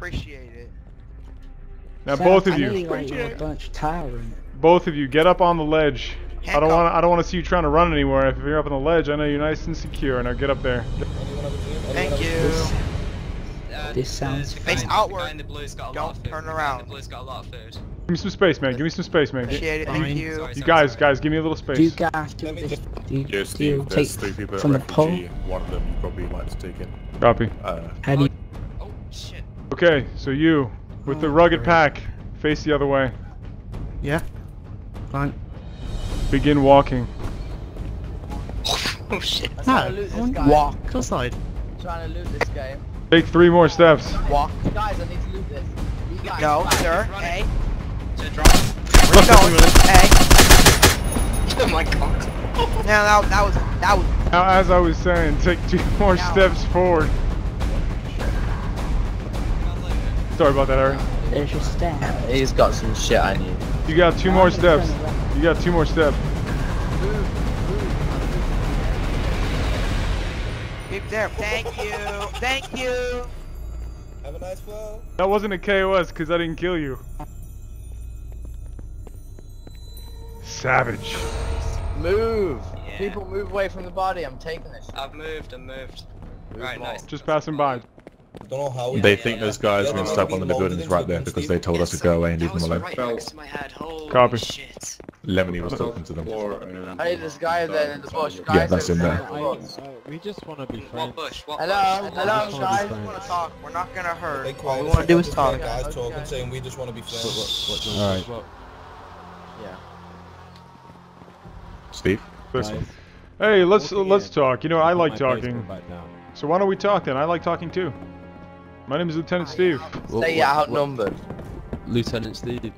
Appreciate it. Now Sam, both of I you, like you're a bunch tyrant. both of you, get up on the ledge. I don't want. I don't want to see you trying to run anywhere. If you're up on the ledge, I know you're nice and secure. Now get up there. Thank you. Uh, This sounds the Face outward. The the blue's got a Don't lot of food. turn The guy in around. The blue's got a lot of food. Give me some space, man. Give me some space, man. Appreciate it. Fine. Thank you. Sorry, You guys, sorry. guys, give me a little space. Do you guys do this? Do you, Yeah, do you take three people from the pole? One of them you probably like to take in. Copy. Uh, How do you? Shit. Okay, so you, with the Oh, rugged great. pack, face the other way. Yeah. Fine. Begin walking. Oh shit. No, trying to loot I this want guy. walk. Outside. trying to loot this game. Take three more steps. Walk. Guys, I need to loot this. You guys, No, guys, sir. running. Hey. Is it dropping? Where you going? Hey. Oh my god. Now that, that was that was Now, as I was saying, take two more Now. steps forward. Sorry about that, Harry. There's your stab. He's got some shit I need. You got two more steps. You got two more steps. keep there. Thank you. Thank you. Have a nice flow. That wasn't a KOS because I didn't kill you. Savage. Move. Yeah. People move away from the body. I'm taking this. I've moved, I've moved. Right, nice. Just passing by. Don't know how we they think those guys Yeah, are going to step yeah. on the buildings right there because they told us to go away and leave them alone. right next to my head. Holy Copy. shit. Lemony was talking to them. Hey, this guy there in the bush. Guys, Yeah, that's in there. we just want to be What friends. bush? What Hello, bush? hello, Just wanna guys. We want to talk. We're not gonna hurt. They All we want to do is talk. Guys Okay. talking, saying we just want to be friends. what, what do you Alright. Yeah. Steve? Listen. Hey, let's Walking let's talk. You know, I like talking. So why don't we talk then? I like talking too. My name is Lieutenant Steve. Say you're outnumbered. Lieutenant Steve,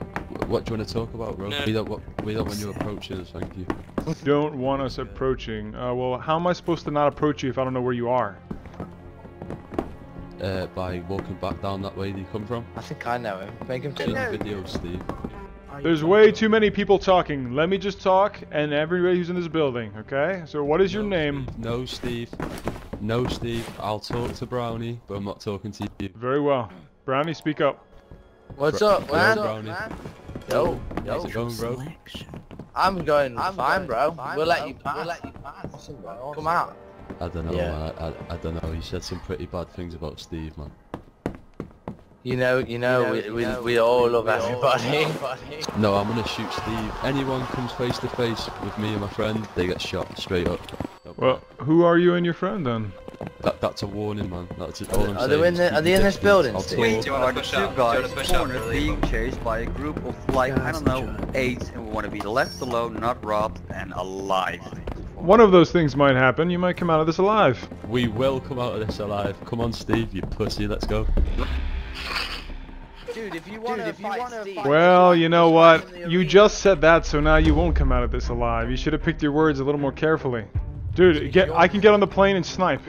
what do you want to talk about, bro? No. We don't want we don't want you approaching us, thank you. Don't want us approaching. Uh, well, how am I supposed to not approach you if I don't know where you are? Uh, by walking back down that way that you come from. I think I know him. Make him See the video, Steve. There's way too many people talking. Let me just talk, and everybody who's in this building, okay? So what is your name? Steve. No, Steve. No, Steve. I'll talk to Brownie, but I'm not talking to you. Very well. Brownie, speak up. What's Bro- up, man? Hello, Brownie. Yo, How's yo. it going, bro? I'm going I'm fine, going bro. fine, we'll bro. let you pass. We'll let you pass. Come out. I don't know, Yeah. man. I, I, I don't know. You said some pretty bad things about Steve, man. You know, you know, we, we, we all love everybody. No, I'm gonna shoot Steve. Anyone comes face to face with me and my friend, they get shot straight up. No Well, who are you and your friend then? That, that's a warning, man. That's it. All I'm Are they saying in the- are they in this building, I'll Steve? talk. Do you want to are push two up? Do you want guys to push up? cornered Really? being chased by a group of like, I don't know, eight, and we want to be left alone, not robbed, and alive. One of those things might happen. You might come out of this alive. We will come out of this alive. Come on, Steve, you pussy. Let's go. Dude, if you want to fight Steve, Well, you know what? You just said that, so now you won't come out of this alive. You should have picked your words a little more carefully. Dude, get I can get on the plane and snipe.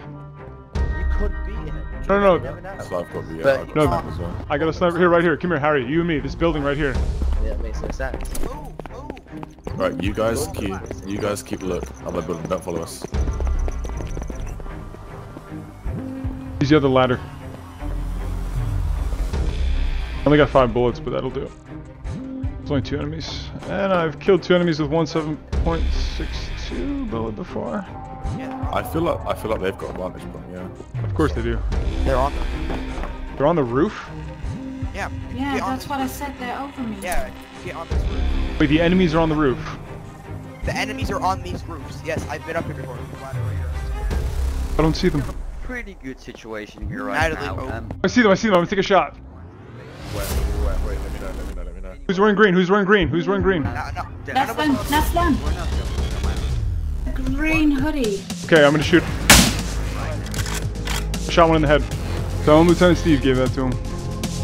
You could be it. No, no, no. I love uh, no. I got a sniper here, right here. Come here, Harry. You and me. This building right here. Yeah, makes no sense. Right, you guys keep, you guys keep look at the building. Don't follow us. Use the other ladder. I only got five bullets, but that'll do. There's only two enemies, and I've killed two enemies with one seven point six before. Yeah. I feel like I feel like they've got a vantage point. Yeah. Of course they do. They're on. The... They're on the roof. Yeah. Yeah, that's what I said. They're over me. Yeah. Get on this roof. Wait, the enemies are on the roof. The enemies are on these roofs. Yes, I've been up here before. I don't see them. Pretty good situation here right Natalie, now. Oh. I see them. I see them. I'm gonna take a shot. Wait, wait, wait, let me know. Let me know. Let me know. Who's wearing green? Who's wearing green? Who's wearing green? No, no. That's them. That's them. Green hoodie. Okay, I'm gonna shoot. Shot one in the head. Tell him Lieutenant Steve gave that to him.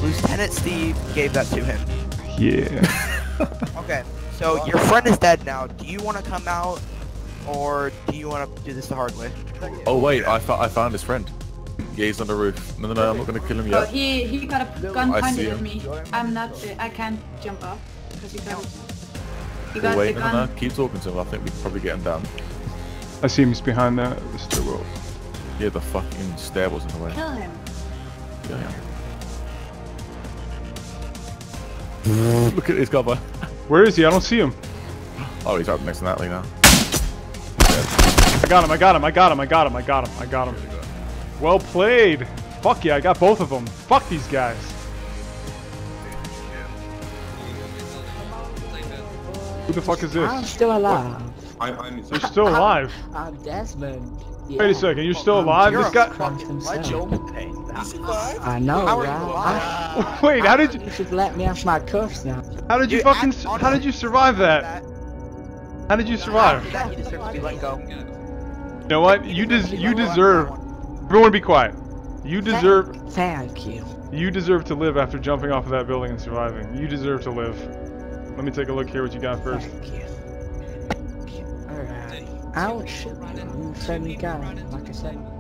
Lieutenant Steve gave that to him. Yeah. Okay, so your friend is dead now. Do you want to come out, or do you want to do this the hard way? Oh wait, I, fo- I found his friend. Yeah, he's on the roof. No, no, no, I'm not gonna kill him Oh, yet. he he got a gun pointed at me. I'm not. I can't jump up because he got. He Oh, got wait, the no, no, gun. no, keep talking to him. I think we can probably get him down. I see him. He's behind the, the stairwell. Yeah, the fucking stair was in the way. Kill him. Yeah, yeah. Look at this cover. Where is he? I don't see him. Oh, he's up next to Natalie now. I got him, I got him, I got him, I got him, I got him, I got him. Well played. Fuck yeah, I got both of them. Fuck these guys. Who the fuck is this? I'm this? still alive. You're still alive. I'm Desmond. Wait a second, you're still I'm alive? You're This a guy. fucking legend. You survived? I know, How are right? you alive? Wait, how did you? You should let me off my cuffs now. How did you Dude, fucking? act- How did you survive that? How did you survive? you deserve to be let go. You know what? You des- You deserve. Everyone, be quiet. You deserve. Thank you. You deserve to live after jumping off of that building and surviving. You deserve to live. Let me take a look here. What you got first? Thank you. You. Friendly guy, like I said.